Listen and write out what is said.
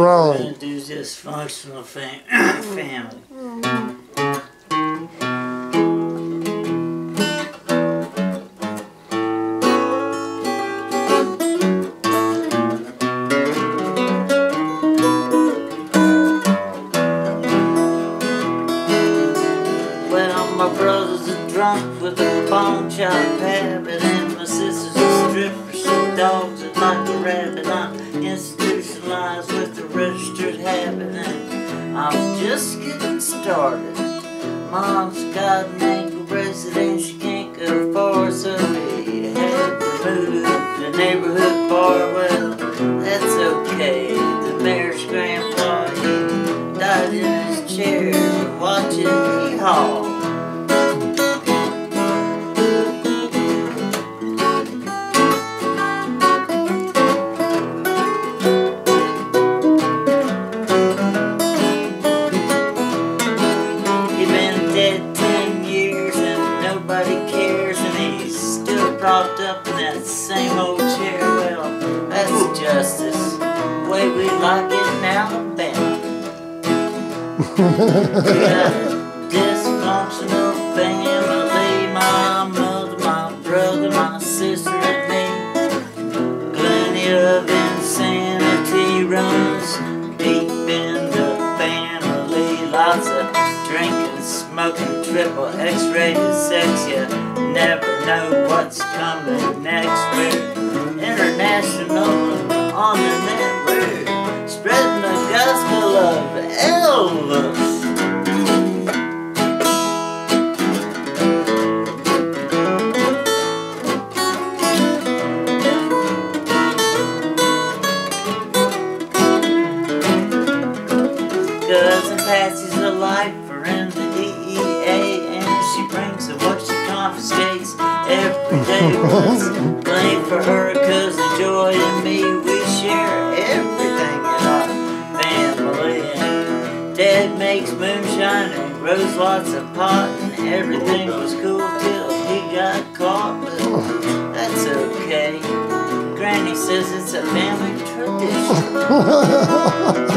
wrong. Do dysfunctional fam family. Well, my brother's a drunk with a chop habit, and my sister's dogs like a rabbit. I'm institutionalized with a just getting started. Mom's got an ankle bracelet and she can't go far, so we had to move the neighborhood bar. Well, that's okay. The mayor's grandpa, he died in his chair watching Hee-Haw. He's propped up in that same old chair. Well, that's justice, the way we like it in Alabama. We got a dysfunctional family, my mother, my brother, my sister, and me. Plenty of insanity runs deep in the family. Lots of drinking, smoking, triple X-rated sex. You never know what's coming next. We're international on the network, spreading the gospel of Elvis. Cousin Patsy's a lifer in Once blame for her cousin Joy and me. We share everything in our family. And Dad makes moonshine and grows lots of pot, and everything was cool till he got caught. But that's okay. Granny says it's a family tradition.